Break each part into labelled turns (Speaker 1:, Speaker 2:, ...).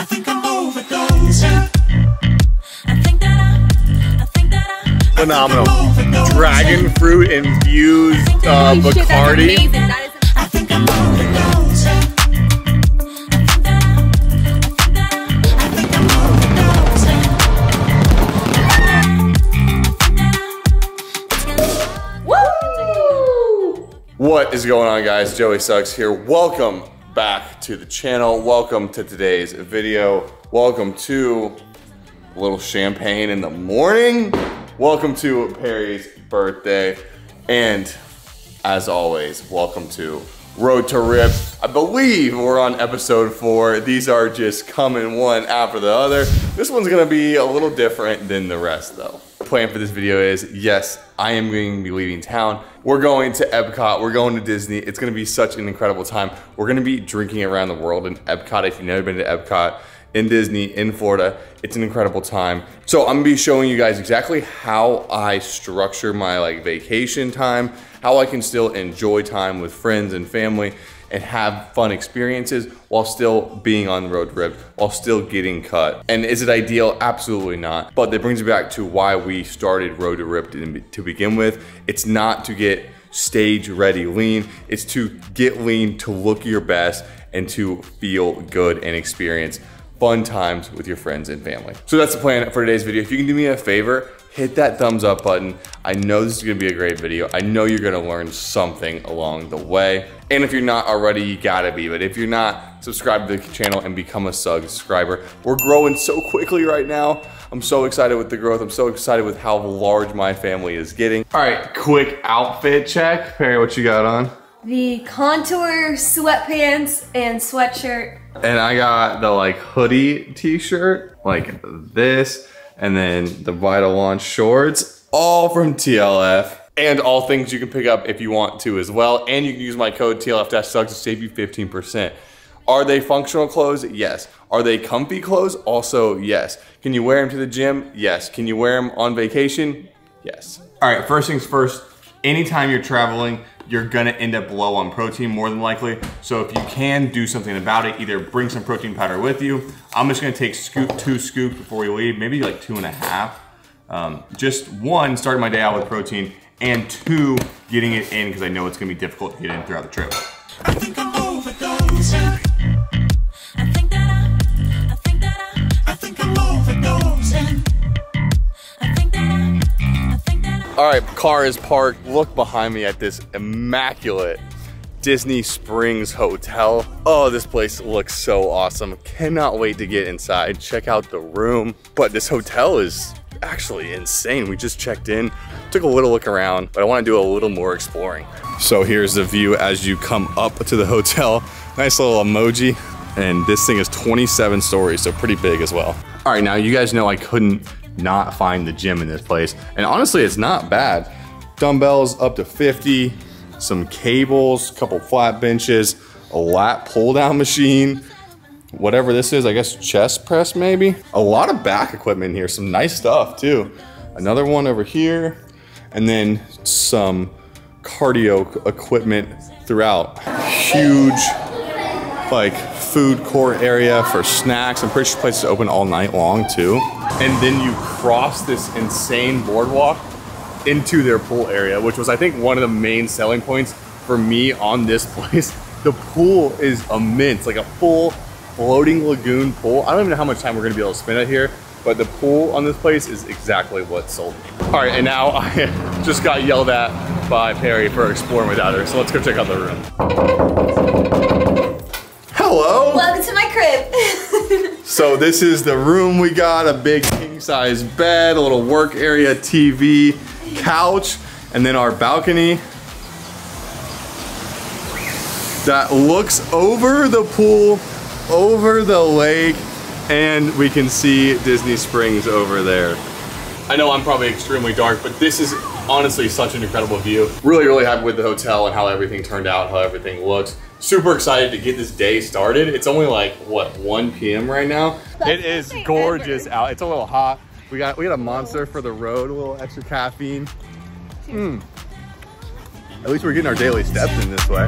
Speaker 1: I think I'm overdosing. I think that I, I think that I,
Speaker 2: Phenomenal.
Speaker 1: I think I'm overdosing.
Speaker 2: Dragon fruit infused uh,
Speaker 3: Holy shit, that's
Speaker 2: Bacardi.
Speaker 3: amazing. That is
Speaker 1: I think I'm overdosing. I think that I, I think that I, I think I'm overdosing.
Speaker 3: Woo!
Speaker 2: What is going on guys? Joey Suggs here. Welcome back to the channel. Welcome to today's video. Welcome to a little champagne in the morning. Welcome to Perry's birthday. And as always, welcome to Road to Ripped. I believe we're on episode four. These are just coming one after the other. This one's gonna be a little different than the rest though. Plan for this video is, yes, I am going to be leaving town. We're going to Epcot, we're going to Disney. It's gonna be such an incredible time. We're gonna be drinking around the world in Epcot. If you've never been to Epcot, in Disney, in Florida. It's an incredible time. So I'm gonna be showing you guys exactly how I structure my like vacation time, how I can still enjoy time with friends and family and have fun experiences while still being on the road trip, while still getting cut. And is it ideal? Absolutely not. But that brings me back to why we started Road to Ripped to, to begin with. It's not to get stage ready lean, it's to get lean to look your best and to feel good and experience fun times with your friends and family. So that's the plan for today's video. If you can do me a favor, hit that thumbs up button. I know this is gonna be a great video. I know you're gonna learn something along the way. And if you're not already, you gotta be. But if you're not, subscribe to the channel and become a subscriber. We're growing so quickly right now. I'm so excited with the growth. I'm so excited with how large my family is getting. All right, quick outfit check. Perry, what you got on?
Speaker 3: The contour sweatpants and sweatshirt.
Speaker 2: And I got the like hoodie t-shirt, like this, and then the Vital Launch shorts, all from TLF. And all things you can pick up if you want to as well. And you can use my code TLF-SUGGS to save you 15%. Are they functional clothes? Yes. Are they comfy clothes? Also, yes. Can you wear them to the gym? Yes. Can you wear them on vacation? Yes. All right, first things first, anytime you're traveling, you're gonna end up low on protein more than likely. So if you can do something about it, either bring some protein powder with you. I'm just gonna take scoop, two scoops before we leave, maybe like two and a half. Um, just one, starting my day out with protein, and two, getting it in because I know it's gonna be difficult to get in throughout the trip. All right, car is parked. Look behind me at this immaculate Disney Springs Hotel. Oh, this place looks so awesome. Cannot wait to get inside, check out the room. But this hotel is actually insane. We just checked in, took a little look around, but I wanna do a little more exploring. So here's the view as you come up to the hotel. Nice little emoji. And this thing is 27 stories, so pretty big as well. All right, now you guys know I couldn't not find the gym in this place. And honestly, it's not bad. Dumbbells up to 50, some cables, couple flat benches, a lat pull down machine, whatever this is, I guess chest press maybe. A lot of back equipment here, some nice stuff too. Another one over here, and then some cardio equipment throughout. Huge like food court area for snacks. I'm pretty sure places open all night long too. And then you cross this insane boardwalk into their pool area, which was I think one of the main selling points for me on this place. The pool is immense, like a full floating lagoon pool. I don't even know how much time we're gonna be able to spend out here, but the pool on this place is exactly what sold me. All right, and now I just got yelled at by Perry for exploring without her, so let's go check out the room. Hello.
Speaker 3: Welcome to my crib.
Speaker 2: So this is the room we got, a big king size bed, a little work area, TV, couch, and then our balcony that looks over the pool, over the lake, and we can see Disney Springs over there. I know I'm probably extremely dark, but this is honestly such an incredible view. Really, really happy with the hotel and how everything turned out, how everything looks. Super excited to get this day started. It's only like, what, 1 p.m. right now? it is gorgeous out. It's a little hot. We got we got a monster for the road, a little extra caffeine. Hmm. At least we're getting our daily steps in this way.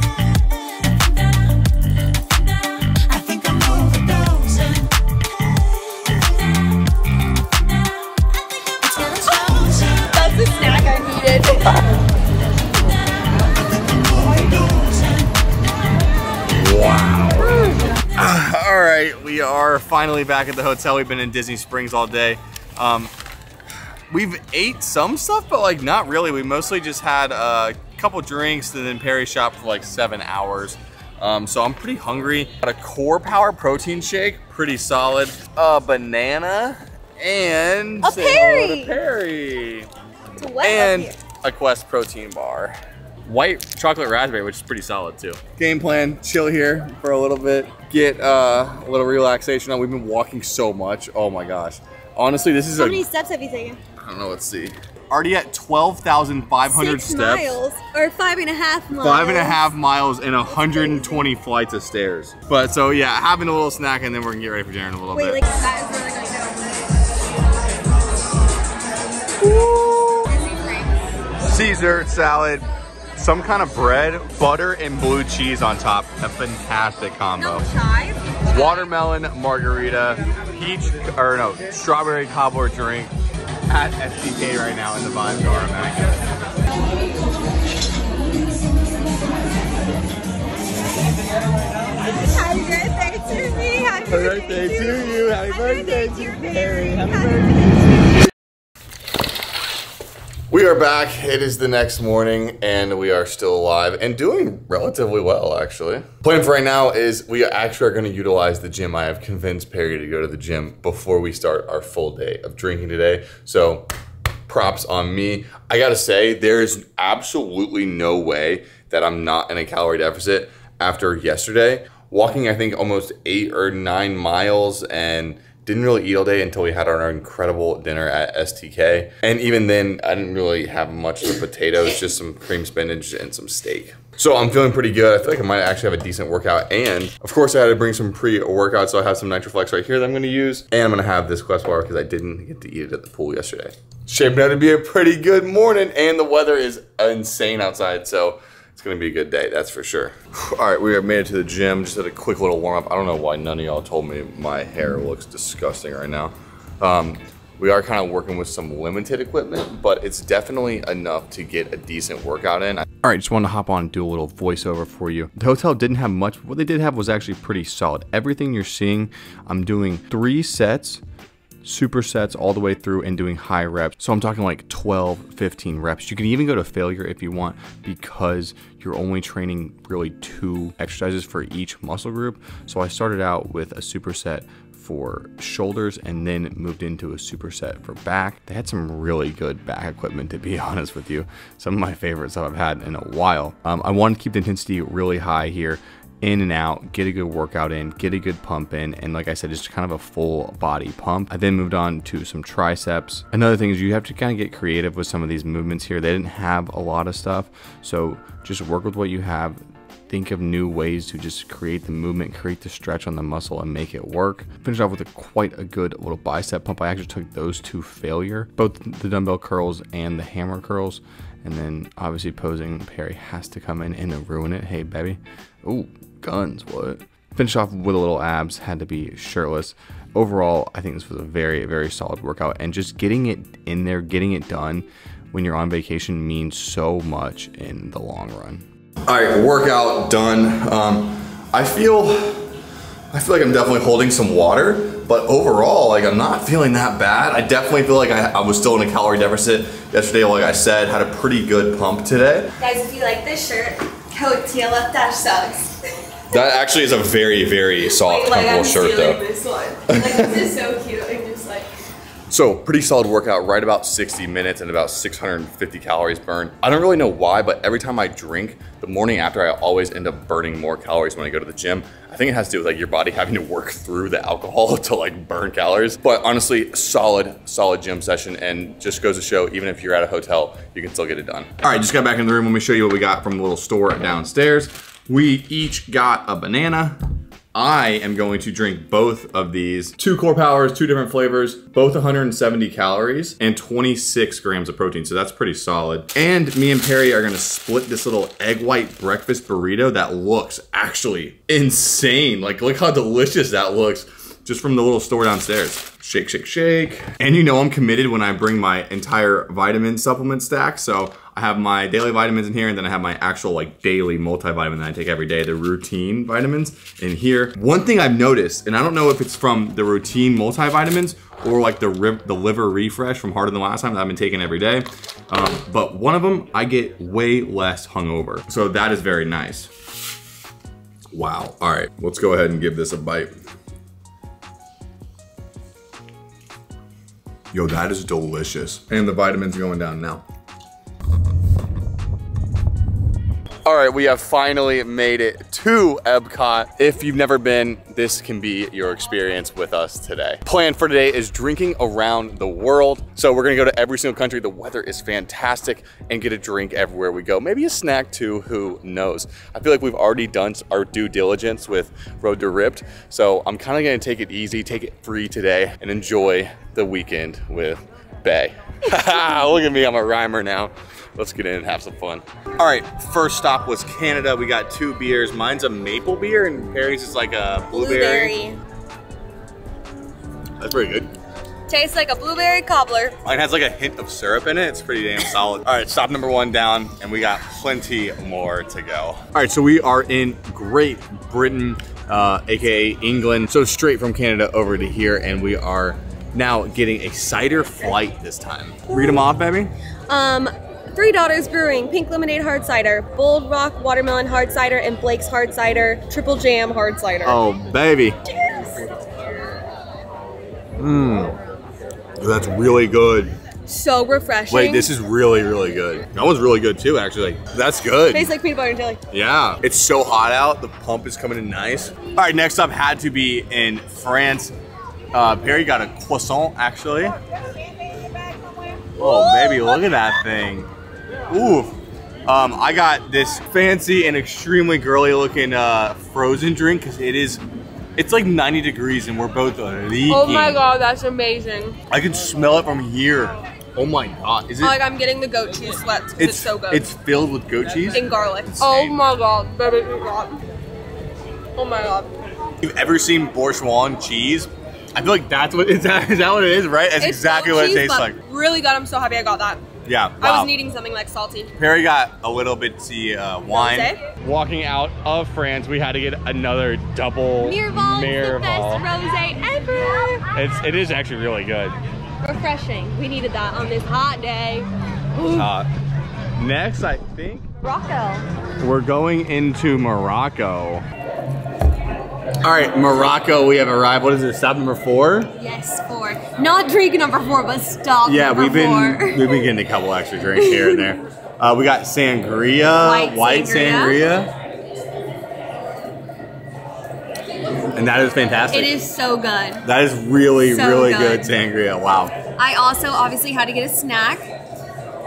Speaker 2: Right, we are finally back at the hotel. We've been in Disney Springs all day. Um, we've ate some stuff, but like not really. We mostly just had a couple drinks and then Perry shopped for like seven hours. Um, so I'm pretty hungry. Got a Core Power protein shake, pretty solid. A banana and
Speaker 3: A
Speaker 2: say hello to
Speaker 3: Perry.
Speaker 2: Perry. And a Quest protein bar. White chocolate raspberry, which is pretty solid too. Game plan, chill here for a little bit, get uh, a little relaxation on. We've been walking so much. Oh my gosh. Honestly, this is
Speaker 3: How
Speaker 2: a,
Speaker 3: many steps have you taken?
Speaker 2: I don't know, let's see. Already at 12,500
Speaker 3: Six
Speaker 2: steps.
Speaker 3: miles or five and a half miles.
Speaker 2: Five and a half miles and 120 flights of stairs. But so yeah, having a little snack and then we're gonna get ready for dinner in a little
Speaker 3: Wait,
Speaker 2: bit.
Speaker 3: like that is really gonna.
Speaker 2: Caesar salad, some kind of bread, butter, and blue cheese on top. A fantastic combo. Watermelon margarita, peach, or no, strawberry cobbler drink at STK right now in the vibes are immaculate.
Speaker 3: Happy birthday to me. Happy
Speaker 2: birthday to you. Happy birthday to
Speaker 3: dear
Speaker 2: Perry. Happy
Speaker 3: Happy
Speaker 2: We are back. It is the next morning, and we are still alive and doing relatively well, actually. Plan for right now is we actually are going to utilize the gym. I have convinced Perry to go to the gym before we start our full day of drinking today. So, props on me. I gotta say, there is absolutely no way that I'm not in a calorie deficit after yesterday. Walking, I think, almost eight or nine miles and didn't really eat all day until we had our incredible dinner at STK. And even then, I didn't really have much of the potatoes, just some cream spinach and some steak. So I'm feeling pretty good. I feel like I might actually have a decent workout. And of course I had to bring some pre-workout. So I have some Nitraflex right here that I'm gonna use. And I'm gonna have this Quest bar because I didn't get to eat it at the pool yesterday. Shaping out to be a pretty good morning and the weather is insane outside. So it's gonna be a good day, that's for sure. All right, we have made it to the gym. Just did a quick little warm up. I don't know why none of y'all told me my hair looks disgusting right now. Um, we are kind of working with some limited equipment, but it's definitely enough to get a decent workout in. All right, just wanted to hop on and do a little voiceover for you. The hotel didn't have much, but what they did have was actually pretty solid. Everything you're seeing, I'm doing three sets supersets all the way through and doing high reps. So I'm talking like 12, 15 reps. You can even go to failure if you want because you're only training really two exercises for each muscle group. So I started out with a superset for shoulders and then moved into a superset for back. They had some really good back equipment to be honest with you. Some of my favorites that I've had in a while. Um, I wanted to keep the intensity really high here in and out, get a good workout in, get a good pump in, and like I said, just kind of a full body pump. I then moved on to some triceps. Another thing is you have to kind of get creative with some of these movements here. They didn't have a lot of stuff, so just work with what you have. Think of new ways to just create the movement, create the stretch on the muscle, and make it work. Finish off with a quite a good little bicep pump. I actually took those to failure, both the dumbbell curls and the hammer curls. And then obviously posing, Perry has to come in and ruin it. Hey, baby. Ooh, guns, what? Finish off with a little abs, had to be shirtless. Overall, I think this was a very, very solid workout. And just getting it in there, getting it done when you're on vacation means so much in the long run. All right, workout done. Um, I feel, I feel like I'm definitely holding some water, but overall, like I'm not feeling that bad. I definitely feel like I, I was still in a calorie deficit yesterday. Like I said, had a pretty good pump today.
Speaker 3: Guys, if you like this shirt, code TLF dash Suggs.
Speaker 2: That actually is a very, very soft,
Speaker 3: like
Speaker 2: comfortable shirt though.
Speaker 3: this one. Like this is so cute.
Speaker 2: So pretty solid workout, right about 60 minutes and about 650 calories burned. I don't really know why, but every time I drink, the morning after, I always end up burning more calories when I go to the gym. I think it has to do with like your body having to work through the alcohol to like burn calories. But honestly, solid, solid gym session and just goes to show, even if you're at a hotel, you can still get it done. All right, just got back in the room. Let me show you what we got from the little store downstairs. We each got a banana, I am going to drink both of these. Two core powers, two different flavors, both 170 calories and 26 grams of protein. So that's pretty solid. And me and Perry are gonna split this little egg white breakfast burrito that looks actually insane. Like look how delicious that looks just from the little store downstairs. Shake, shake, shake. And you know I'm committed when I bring my entire vitamin supplement stack. So I have my daily vitamins in here, and then I have my actual like daily multivitamin that I take every day, the routine vitamins in here. One thing I've noticed, and I don't know if it's from the routine multivitamins or like the the liver refresh from Harder Than Last Time that I've been taking every day, um, but one of them I get way less hungover, so that is very nice. Wow. All right, let's go ahead and give this a bite. Yo, that is delicious. And the vitamins going down now. All right, we have finally made it to Epcot. If you've never been, this can be your experience with us today. Plan for today is drinking around the world. So we're gonna go to every single country. The weather is fantastic and get a drink everywhere we go. Maybe a snack too, who knows? I feel like we've already done our due diligence with Road to Ripped. So I'm kinda gonna take it easy, take it free today and enjoy the weekend with Bay. Look at me, I'm a rhymer now. Let's get in and have some fun. All right, first stop was Canada. We got two beers. Mine's a maple beer and Perry's is like a blueberry. That's pretty good.
Speaker 3: Tastes like a blueberry cobbler.
Speaker 2: Mine has like a hint of syrup in it. It's pretty damn solid. All right, stop number one down, and we got plenty more to go. All right, so we are in Great Britain, uh, AKA England. So straight from Canada over to here, and we are now getting a cider flight this time. Read them off, baby.
Speaker 4: Um, Three Daughters Brewing, Pink Lemonade Hard Cider, Bold Rock Watermelon Hard Cider, and Blake's Hard Cider, Triple Jam Hard Cider.
Speaker 2: Oh, baby. Mmm. That's really good.
Speaker 4: So refreshing.
Speaker 2: Wait, this is really, really good. That one's really good too, actually. That's good.
Speaker 4: Tastes like peanut butter and jelly.
Speaker 2: Yeah, it's so hot out. The pump is coming in nice. All right, next up had to be in France. Uh, Perry got a croissant, actually. Oh, baby, look at that thing. Ooh. Um, I got this fancy and extremely girly looking uh, frozen drink because it is, it's like 90 degrees and we're both leaking.
Speaker 4: Oh my god, that's amazing.
Speaker 2: I can smell it from here. Oh my god, is it?
Speaker 4: Like I'm getting the goat cheese sweats 'cause it's, so good.
Speaker 2: It's filled with goat cheese.
Speaker 4: and garlic.
Speaker 2: Insane.
Speaker 4: Oh my god, baby, oh. Oh my god.
Speaker 2: You've ever seen Boursin cheese? I feel like that's what is that, is that what it is, right? That's
Speaker 4: It's
Speaker 2: exactly what it tastes like.
Speaker 4: Really good. I'm so happy I got that.
Speaker 2: Yeah,
Speaker 4: I was needing something like salty.
Speaker 2: Perry got a little bitsy uh, wine.
Speaker 4: Rosé?
Speaker 2: Walking out of France, we had to get another double
Speaker 5: Miraval, the best rosé ever.
Speaker 2: It's it is actually really good.
Speaker 5: Refreshing. We needed that on this hot day.
Speaker 2: Uh, next, I think
Speaker 5: Rocco.
Speaker 2: we're going into Morocco. All right, Morocco. We have arrived. What is it? Stop number four.
Speaker 5: Yes, four. Not drink number four, but stop
Speaker 2: Yeah, we've been
Speaker 5: four.
Speaker 2: we've been getting a couple extra drinks here and there. Uh, we got sangria,
Speaker 5: White
Speaker 2: sangria. and that is fantastic.
Speaker 5: It is so good.
Speaker 2: That is really,
Speaker 5: So
Speaker 2: really good.
Speaker 5: good.
Speaker 2: sangria. Wow.
Speaker 5: I also obviously had to get a snack.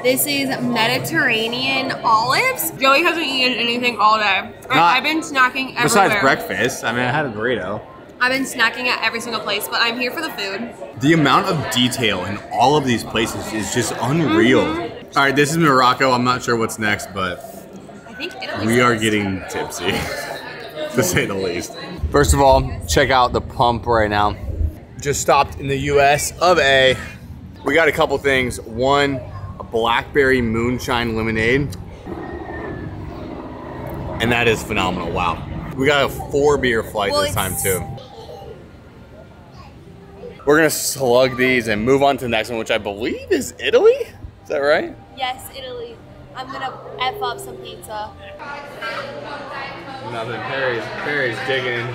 Speaker 5: This is Mediterranean olives.
Speaker 4: Joey hasn't eaten anything all day.
Speaker 2: Not-
Speaker 4: I, I've been snacking everywhere.
Speaker 2: Besides breakfast, I mean, I had a burrito.
Speaker 4: I've been snacking at every single place, but I'm here for the food.
Speaker 2: The amount of detail in all of these places is just unreal.
Speaker 5: Mm-hmm.
Speaker 2: All right, this is Morocco. I'm not sure what's next, but
Speaker 5: I think
Speaker 2: we are getting tipsy, to say the least. First of all, check out the pump right now. Just stopped in the US of A. We got a couple things. One, a blackberry moonshine lemonade. And that is phenomenal. Wow. We got a four beer flight
Speaker 5: Well,
Speaker 2: this time too. We're gonna slug these and move on to the next one, which I believe is Italy. Is that right?
Speaker 5: Yes, Italy. I'm gonna f up some pizza.
Speaker 2: Nothing. Perry's Perry's digging.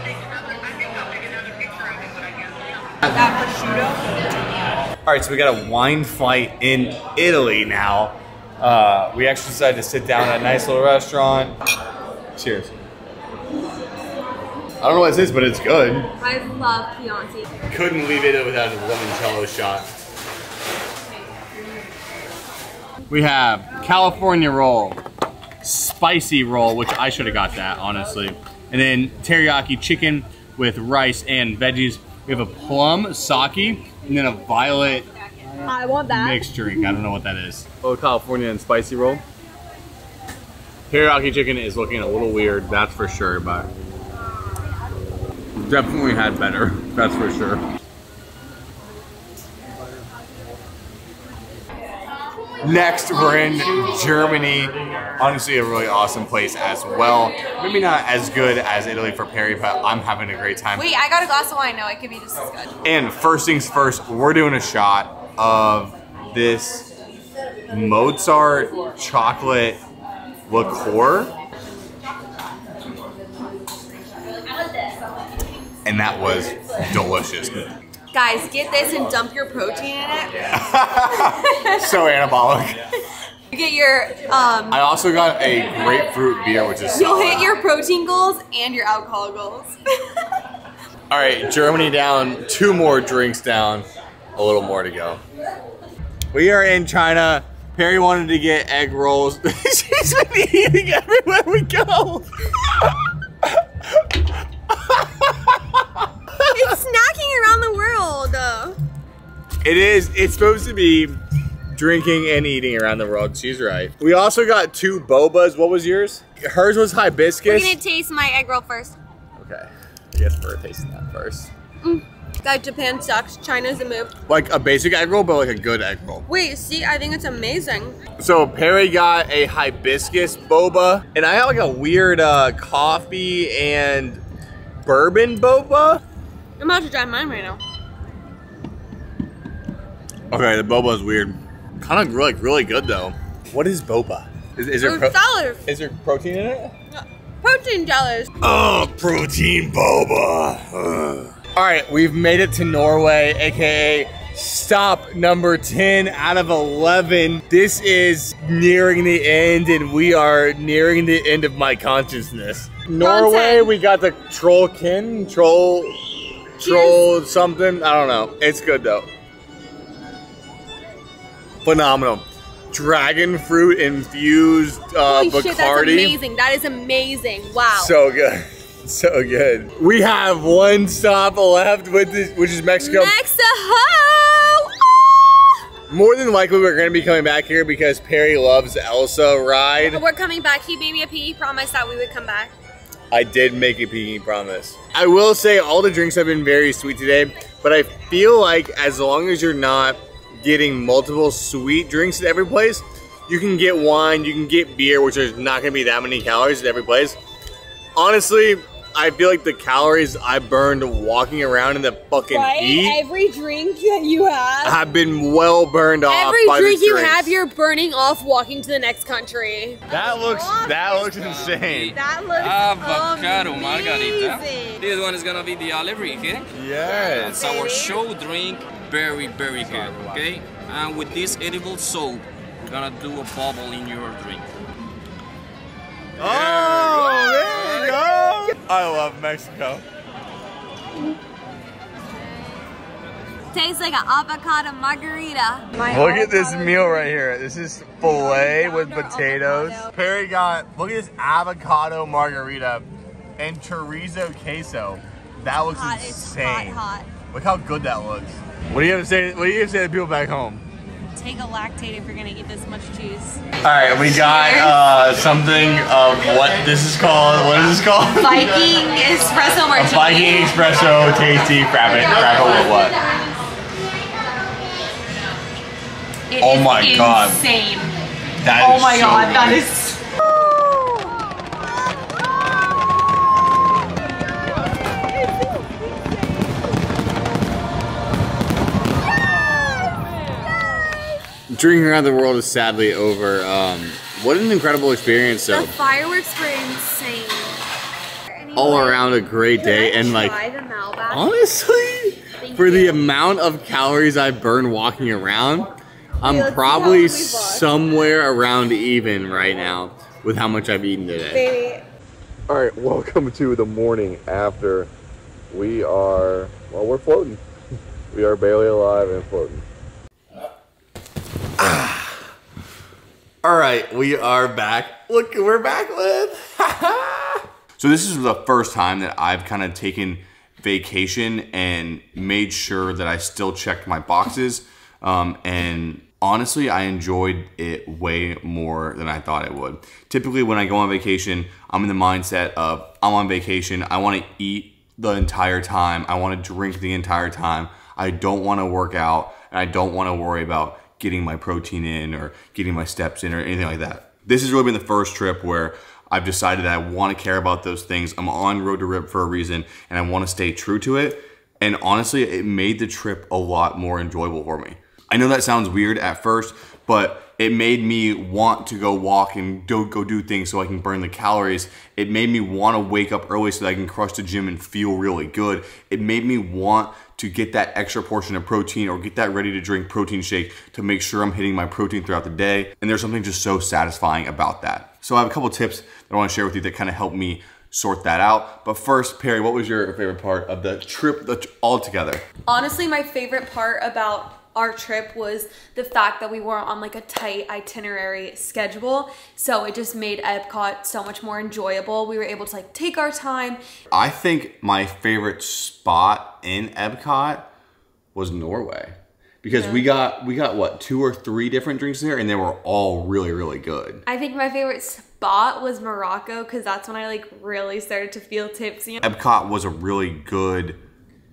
Speaker 2: All right, so we got a wine flight in Italy now. Uh, we actually decided to sit down at a nice little restaurant. Cheers. I don't know what this is, but it's good.
Speaker 4: I love Chianti.
Speaker 2: Couldn't leave it without a limoncello shot. We have California roll, spicy roll, which I should have got that honestly, and then teriyaki chicken with rice and veggies. We have a plum sake and then a violet
Speaker 4: I want that.
Speaker 2: mixed drink. I don't know what that is. Oh, California and spicy roll. Teriyaki chicken is looking a little weird, that's for sure, but definitely had better, that's for sure. Next, we're in Germany. Honestly, a really awesome place as well. Maybe not as good as Italy for Perry, but I'm having a great time.
Speaker 5: Wait, I got a glass of wine. No, it could be just as good.
Speaker 2: And first things first, we're doing a shot of this Mozart chocolate liqueur. And that was delicious.
Speaker 5: Guys, get this and dump your protein in it.
Speaker 2: so anabolic.
Speaker 5: You get your um.
Speaker 2: I also got a grapefruit beer, which is
Speaker 5: You'll
Speaker 2: solid.
Speaker 5: hit your protein goals and your alcohol goals.
Speaker 2: All right, Germany down, two more drinks down, a little more to go. We are in China. Perry wanted to get egg rolls. She's been eating everywhere we go.
Speaker 5: The world.
Speaker 2: It is, it's supposed to be drinking and eating around the world. She's right. We also got two bobas. What was yours? Hers was hibiscus.
Speaker 5: We're gonna taste my egg roll first.
Speaker 2: Okay, I guess we're tasting that first.
Speaker 4: Guys, Japan sucks. China's a move.
Speaker 2: Like a basic egg roll, but like a good egg roll.
Speaker 4: Wait, see, I think it's amazing.
Speaker 2: So Perry got a hibiscus boba, and I got like a weird uh, coffee and bourbon boba.
Speaker 4: I'm about to try mine right now.
Speaker 2: Okay, the boba is weird. Kind of like really good though. What is boba? Is, is there
Speaker 4: Fruit salad.
Speaker 2: is there protein in it?
Speaker 4: Protein dollars.
Speaker 2: Oh, protein boba. Ugh. All right, we've made it to Norway, aka stop number 10 out of 11. This is nearing the end, and we are nearing the end of my consciousness. Norway,
Speaker 4: 10.
Speaker 2: we got the Trollkin, Troll, Troll something. I don't know. It's good though. Phenomenal. Dragon fruit infused uh,
Speaker 4: Holy
Speaker 2: Bacardi.
Speaker 4: shit, that's amazing. That is amazing. Wow.
Speaker 2: So good. So good. We have one stop left with this, which is Mexico.
Speaker 4: Mexico.
Speaker 2: More than likely we're gonna be coming back here because Perry loves Elsa ride.
Speaker 4: We're coming back. He made me a pinky promise that we would come back.
Speaker 2: I did make a pinky promise. I will say all the drinks have been very sweet today, but I feel like as long as you're not getting multiple sweet drinks at every place, you can get wine, you can get beer, which is not gonna be that many calories at every place. Honestly, I feel like the calories I burned walking around in the fucking heat
Speaker 4: Every drink that you have.
Speaker 2: have been well burned off
Speaker 4: Every
Speaker 2: by
Speaker 4: drink
Speaker 2: these
Speaker 4: you have, you're burning off walking to the next country.
Speaker 2: That looks that looks insane.
Speaker 4: That looks
Speaker 6: Avocado margarita.
Speaker 4: amazing.
Speaker 6: This one is gonna be the olive okay? Eh?
Speaker 2: Yes.
Speaker 6: It's our show drink, very, very good, okay? And with this edible soap, we're gonna do a bubble in your drink.
Speaker 2: Oh, there you go. I love Mexico.
Speaker 5: Tastes like an avocado margarita.
Speaker 2: Look at this meal right here. This is filet with potatoes. Perry got, look at this avocado margarita and chorizo queso. That looks
Speaker 5: Hot, it's
Speaker 2: insane.
Speaker 5: hot, hot.
Speaker 2: Look how good that looks. What do you have to say? What do you have to say to people back home?
Speaker 5: Take a Lactaid if you're gonna eat this much cheese.
Speaker 2: All right, we got uh, something of what this is called. What is this called?
Speaker 5: Viking espresso martini.
Speaker 2: Viking espresso tasty frappe frappe with what?
Speaker 5: It
Speaker 2: Oh my God.
Speaker 5: insane.
Speaker 2: That
Speaker 5: Oh
Speaker 2: is
Speaker 5: my
Speaker 2: so
Speaker 5: god, that is.
Speaker 2: Drinking around the world is sadly over. Um, what an incredible experience, though.
Speaker 5: The fireworks were insane.
Speaker 2: All around a great day, and like
Speaker 5: Try the Malbec.
Speaker 2: honestly, for the amount of calories I burn walking around, I'm probably somewhere around even right now with how much I've eaten today.
Speaker 4: Baby.
Speaker 2: All right, welcome to the morning after. We are, well, we're floating. We are barely alive and floating. All right, we are back. Look, we're back, with. so this is the first time that I've kind of taken vacation and made sure that I still checked my boxes. Um, and honestly, I enjoyed it way more than I thought it would. Typically, when I go on vacation, I'm in the mindset of I'm on vacation. I want to eat the entire time. I want to drink the entire time. I don't want to work out, and I don't want to worry about getting my protein in or getting my steps in or anything like that. This has really been the first trip where I've decided that I want to care about those things. I'm on Road to Ripped for a reason and I want to stay true to it. And honestly, it made the trip a lot more enjoyable for me. I know that sounds weird at first, but it made me want to go walk and do, go do things so I can burn the calories. It made me want to wake up early so that I can crush the gym and feel really good. It made me want to get that extra portion of protein or get that ready to drink protein shake to make sure I'm hitting my protein throughout the day. And there's something just so satisfying about that. So I have a couple tips that I want to share with you that kind of help me sort that out. But first, Perry, what was your favorite part of the trip altogether?
Speaker 4: Honestly, my favorite part about our trip was the fact that we weren't on like a tight itinerary schedule. So it just made Epcot so much more enjoyable. We were able to like take our time.
Speaker 2: I think my favorite spot in Epcot was Norway. Because
Speaker 4: Yeah.
Speaker 2: we got we got what two or three different drinks there and they were all really really good.
Speaker 4: I think my favorite spot was Morocco because that's when I like really started to feel tipsy.
Speaker 2: Epcot was a really good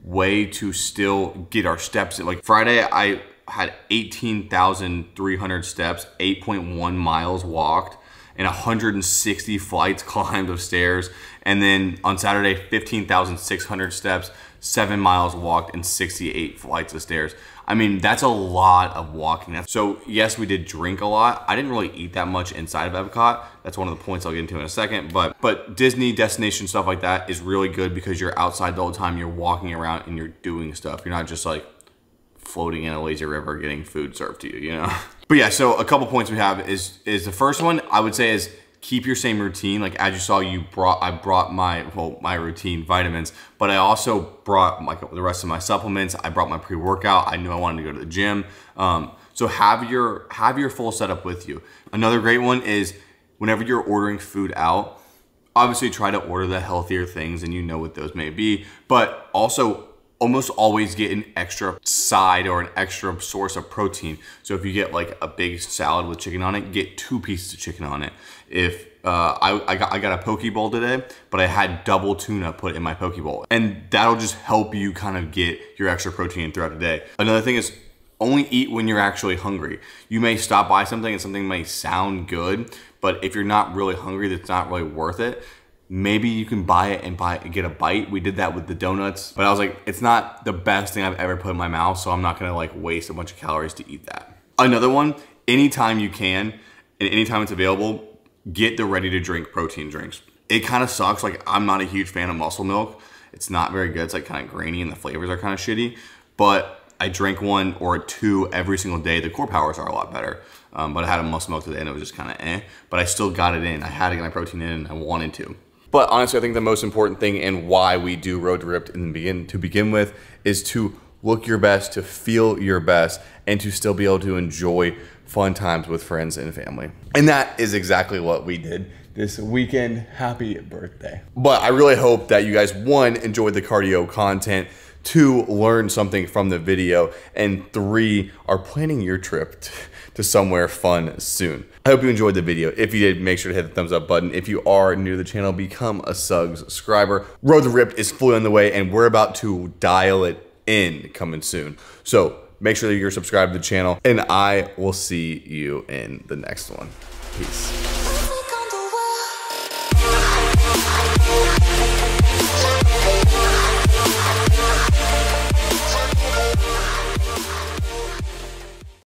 Speaker 2: way to still get our steps. Like Friday, I had 18,300 steps, 8.1 miles walked, and 160 flights climbed of stairs. And then on Saturday, 15,600 steps, seven miles walked, and 68 flights of stairs. I mean, that's a lot of walking. So yes, we did drink a lot. I didn't really eat that much inside of Epcot. That's one of the points I'll get into in a second. But but Disney destination stuff like that is really good because you're outside the whole time. You're walking around and you're doing stuff. You're not just like floating in a lazy river getting food served to you, you know? But yeah, so a couple points we have is is the first one I would say is keep your same routine. Like as you saw, you brought I brought my well my routine vitamins, but I also brought like the rest of my supplements. I brought my pre workout. I knew I wanted to go to the gym. Um, so have your have your full setup with you. Another great one is whenever you're ordering food out, obviously try to order the healthier things and you know what those may be but also almost always get an extra side or an extra source of protein so if you get like a big salad with chicken on it get two pieces of chicken on it if uh, I, I, got, I got a poke bowl today but i had double tuna put in my poke bowl and that'll just help you kind of get your extra protein throughout the day another thing is only eat when you're actually hungry. You may stop by something and something may sound good, but if you're not really hungry, that's not really worth it. Maybe you can buy it and buy get a bite. We did that with the donuts, but I was like, it's not the best thing I've ever put in my mouth, so I'm not gonna like waste a bunch of calories to eat that. Another one, anytime you can and anytime it's available, get the ready to drink protein drinks. It kind of sucks. Like I'm not a huge fan of muscle milk. It's not very good. It's like kind of grainy and the flavors are kind of shitty, but I drink one or two every single day. The core powers are a lot better. Um, but I had a muscle milk today and it was just kind of eh. But I still got it in. I had to get my protein in and I wanted to. But honestly, I think the most important thing and why we do Road to Ripped in the begin to begin with is to look your best, to feel your best, and to still be able to enjoy fun times with friends and family. And that is exactly what we did this weekend. Happy birthday. But I really hope that you guys, one, enjoyed the cardio content, two, learn something from the video, and three, are planning your trip to somewhere fun soon. I hope you enjoyed the video. If you did, make sure to hit the thumbs up button. If you are new to the channel, become a subscriber. Road to Ripped is fully on the way, and we're about to dial it in coming soon. So make sure that you're subscribed to the channel, and I will see you in the next one. Peace.